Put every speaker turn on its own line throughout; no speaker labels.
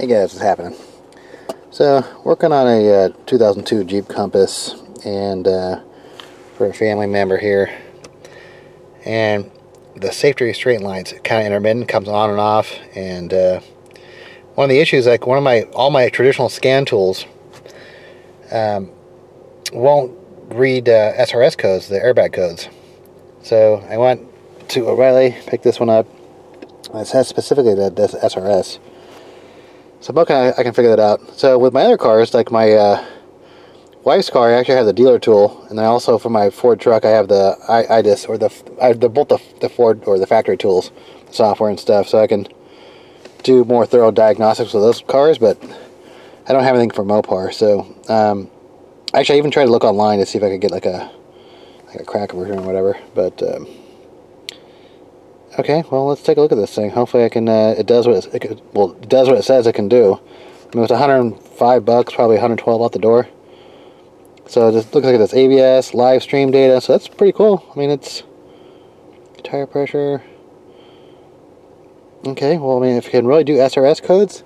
Hey guys, what's happening? So, working on a uh, 2002 Jeep Compass and uh, for a family member here. And the safety restraint lights kind of intermittent, comes on and off. And uh, one of the issues, like one of my, all my traditional scan tools um, won't read uh, SRS codes, the airbag codes. So I went to O'Reilly, picked this one up. It says specifically that this SRS. So I, I can figure that out. So with my other cars, like my uh, wife's car, I actually have the dealer tool, and then also for my Ford truck, I have the IDIS or the I, the both the, the Ford or the factory tools, software and stuff, so I can do more thorough diagnostics with those cars. But I don't have anything for Mopar, so um, actually I even tried to look online to see if I could get like a like a crack or whatever, but. Um, Okay, well, let's take a look at this thing. Hopefully I can, uh, it does what it, it, well, it does what it says it can do. I mean, it's 105 bucks, probably 112 out the door. So just looks like this ABS, live stream data, so that's pretty cool. I mean, it's tire pressure. Okay, well, I mean, if you can really do SRS codes,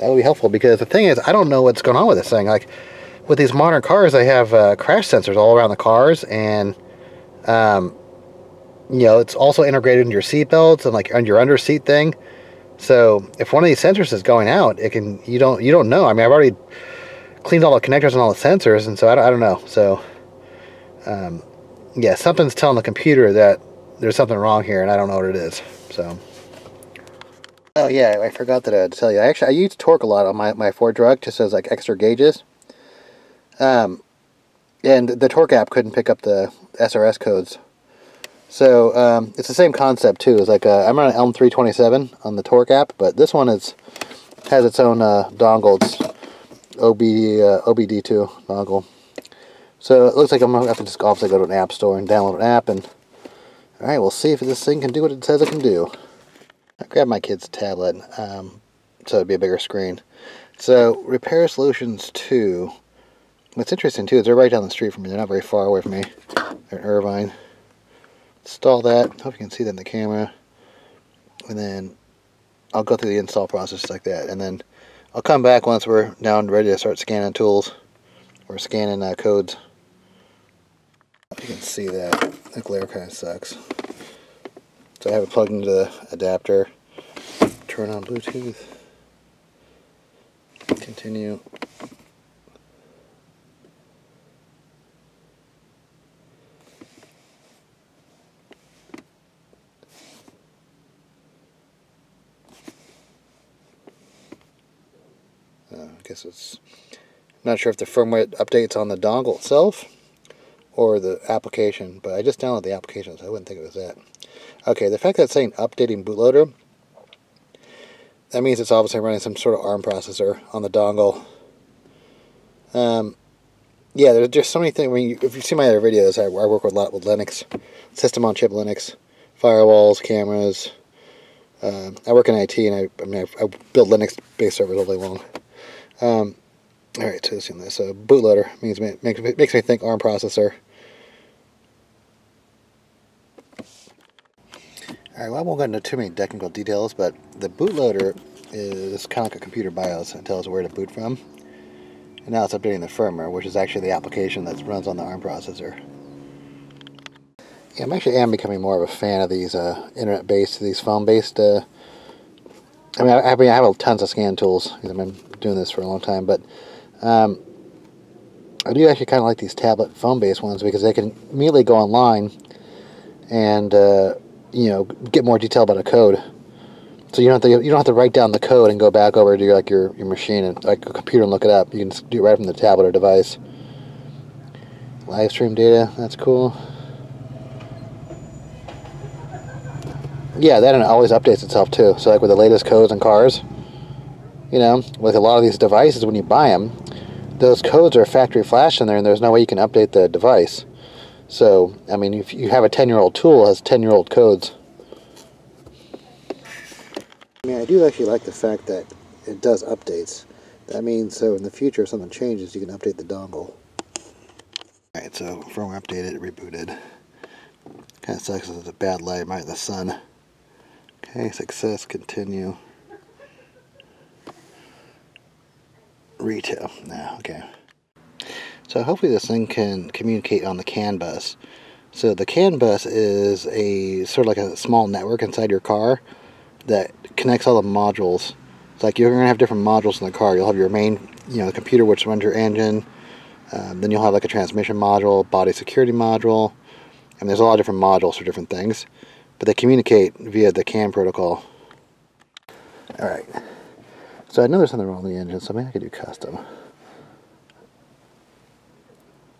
that would be helpful because the thing is, I don't know what's going on with this thing. Like, with these modern cars, they have uh, crash sensors all around the cars, and um, you know, it's also integrated in your seat belts and like on your under seat thing. So if one of these sensors is going out, it can you don't you don't know. I mean, I've already cleaned all the connectors and all the sensors, and so I don't, I don't know. So um, yeah, something's telling the computer that there's something wrong here, and I don't know what it is. So. Oh yeah, I forgot that I had to tell you. I actually I use torque a lot on my, my Ford truck just as like extra gauges. Um, and the torque app couldn't pick up the SRS codes so um, it's the same concept too. It's like I'm on an Elm 327 on the Torque app, but this one is has its own uh, dongle. It's uh, OBD2 dongle. So it looks like I'm gonna have to just obviously go to an app store and download an app. And all right, we'll see if this thing can do what it says it can do. I grabbed my kid's tablet um, so it'd be a bigger screen. So Repair Solutions 2. What's interesting too is they're right down the street from me. They're not very far away from me. They're in Irvine install that. Hope you can see that in the camera. And then I'll go through the install process like that. And then I'll come back once we're down ready to start scanning tools or scanning uh, codes. You can see that. The glare kind of sucks. So I have it plugged into the adapter. Turn on Bluetooth. Continue. Uh, I guess it's I'm not sure if the firmware updates on the dongle itself or the application, but I just downloaded the application, so I wouldn't think it was that. Okay, the fact that it's saying updating bootloader, that means it's obviously running some sort of ARM processor on the dongle. Um, yeah, there's just so many things. I mean, if you see my other videos, I, I work with a lot with Linux, system on chip Linux, firewalls, cameras. Uh, I work in IT, and I, I mean, I, I build Linux-based servers all day long. Um, all right, so let's see this. So bootloader means makes makes me think ARM processor. All right, well, I won't go into too many technical details, but the bootloader is kind of like a computer BIOS and tells where to boot from. And now it's updating the firmware, which is actually the application that runs on the ARM processor. Yeah, I'm actually am becoming more of a fan of these uh, internet-based, these phone-based. Uh, I mean, I, I mean, I have tons of scan tools. I've been doing this for a long time, but um, I do actually kind of like these tablet phone-based ones because they can immediately go online and uh, you know get more detail about a code. So you don't have to you don't have to write down the code and go back over to your like your, your machine and like a computer and look it up. You can do it right from the tablet or device. Live stream data, that's cool. Yeah, that and it always updates itself too. So like with the latest codes and cars, you know, with a lot of these devices, when you buy them, those codes are factory flash in there, and there's no way you can update the device. So, I mean, if you have a 10-year-old tool, has 10-year-old codes. I mean, I do actually like the fact that it does updates. That means, so in the future, if something changes, you can update the dongle. Alright, so firmware updated, rebooted. Kind of sucks it's a bad light, right in the sun. Okay, success, continue. Retail. No, okay. So hopefully this thing can communicate on the CAN bus. So the CAN bus is a sort of like a small network inside your car that connects all the modules. It's like you're going to have different modules in the car. You'll have your main, you know, the computer which runs your engine. Um, then you'll have like a transmission module, body security module, and there's a lot of different modules for different things. But they communicate via the CAN protocol. All right. So I know there's something wrong with the engine, so maybe I could do custom.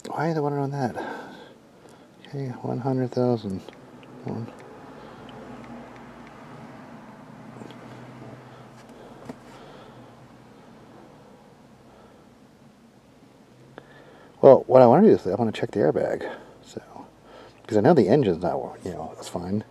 Why are they wondering on that? Okay, 100,000. One. Well, what I want to do is I want to check the airbag. So, because I know the engine's not, you know, it's fine.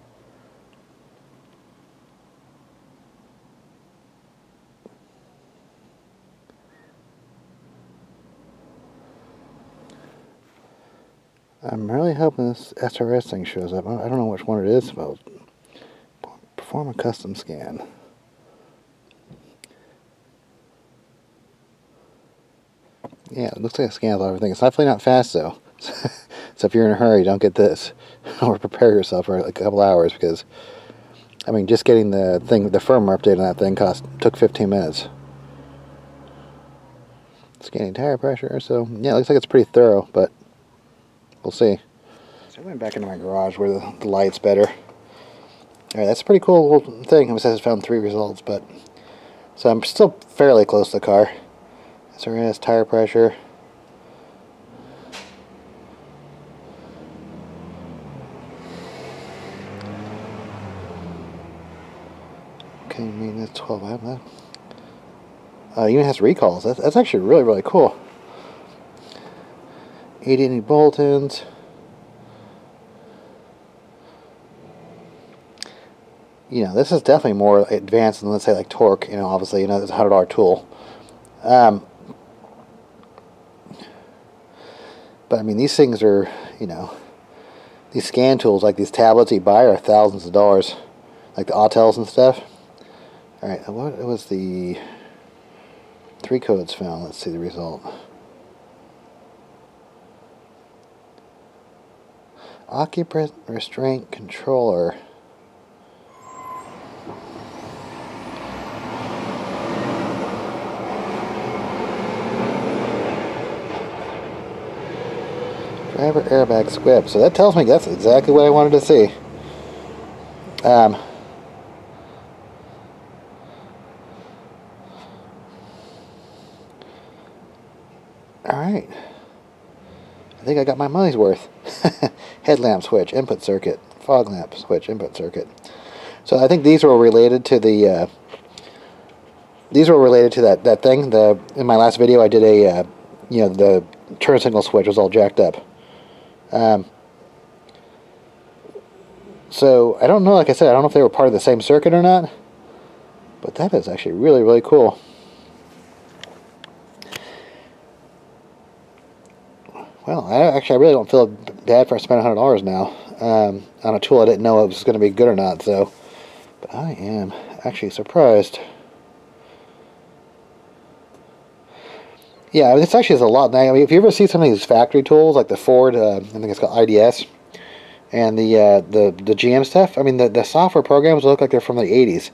I'm really hoping this SRS thing shows up. I don't know which one it is, but perform a custom scan. Yeah, it looks like it scans everything. It's definitely not fast though. so if you're in a hurry, don't get this. or prepare yourself for a couple hours because, I mean, just getting the thing, the firmware update on that thing cost took 15 minutes. Scanning tire pressure. So yeah, it looks like it's pretty thorough, but we'll see. So I went back into my garage where the, the light's better. Alright, that's a pretty cool little thing. It says it's found three results, but so I'm still fairly close to the car. SRS, tire pressure. Okay, maintenance 12. I have that. Uh, even has recalls. That's, that's actually really, really cool. 80 bolt-ins. You know, this is definitely more advanced than, let's say, like torque. You know, obviously, you know, it's a $100 tool. Um, but, I mean, these things are, you know, these scan tools, like these tablets you buy, are thousands of dollars. Like the Autels and stuff. Alright, what was the three codes found? Let's see the result. Occupant restraint controller. Driver airbag squib. So that tells me that's exactly what I wanted to see. Um, Alright. I think I got my money's worth. Headlamp switch, input circuit. Fog lamp switch, input circuit. So I think these were related to the... Uh, these were related to that, that thing. The In my last video I did a... Uh, you know, the turn signal switch was all jacked up. Um, so I don't know, like I said, I don't know if they were part of the same circuit or not. But that is actually really, really cool. Well, I actually I really don't feel bad for I spending hundred dollars now um, on a tool I didn't know it was going to be good or not. So, but I am actually surprised. Yeah, this actually is a lot. I mean, if you ever see some of these factory tools, like the Ford, uh, I think it's called IDS, and the uh, the the GM stuff. I mean, the the software programs look like they're from the '80s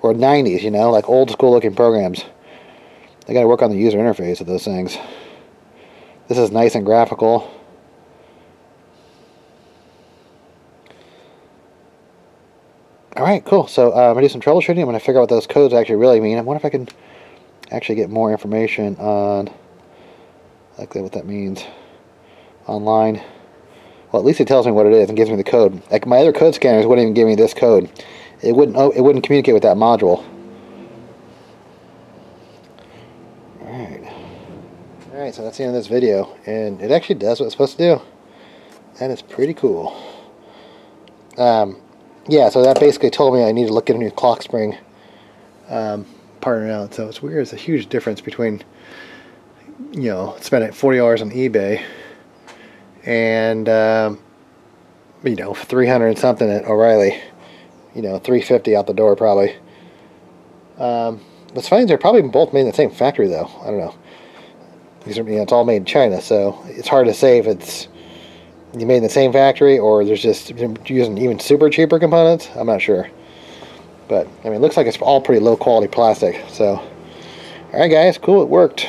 or '90s. You know, like old school looking programs. They got to work on the user interface of those things. This is nice and graphical. Alright, cool. So uh, I'm going to do some troubleshooting. I'm going to figure out what those codes actually really mean. I wonder if I can actually get more information on exactly what that means online. Well, at least it tells me what it is and gives me the code. Like my other code scanners wouldn't even give me this code. It wouldn't. Oh, it wouldn't communicate with that module. Alright, Alright, so that's the end of this video. And it actually does what it's supposed to do. That is pretty cool. Um, yeah, so that basically told me I need to look at a new clock spring um, partner out. So it's weird. It's a huge difference between, you know, spending 40 hours on eBay and, um, you know, 300 something at O'Reilly. You know, 350 out the door probably. Um, what's funny is they're probably both made in the same factory, though. I don't know. These are, you know, it's all made in China, so it's hard to say if it's you made in the same factory or there's just using even super cheaper components. I'm not sure. But, I mean, it looks like it's all pretty low quality plastic. So, alright guys, cool, it worked.